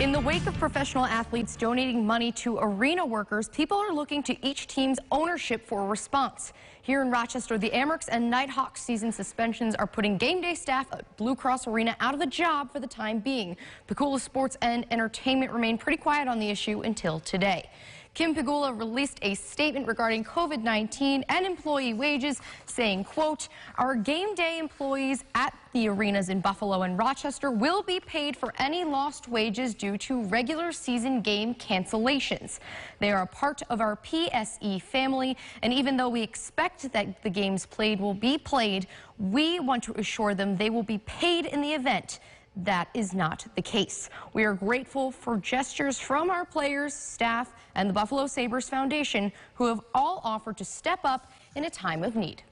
In the wake of professional athletes donating money to arena workers, people are looking to each team's ownership for a response. Here in Rochester, the Amerks and Knighthawks season suspensions are putting game day staff at Blue Cross Arena out of the job for the time being. Pegula Sports and Entertainment remain pretty quiet on the issue until today. Kim Pegula released a statement regarding COVID-19 and employee wages, saying, quote, our game day employees at the arenas in Buffalo and Rochester will be paid for any lost wages due to regular season game cancellations. They are a part of our PSE family, and even though we expect that the games played will be played, we want to assure them they will be paid in the event that is not the case. We are grateful for gestures from our players, staff, and the Buffalo Sabres Foundation, who have all offered to step up in a time of need.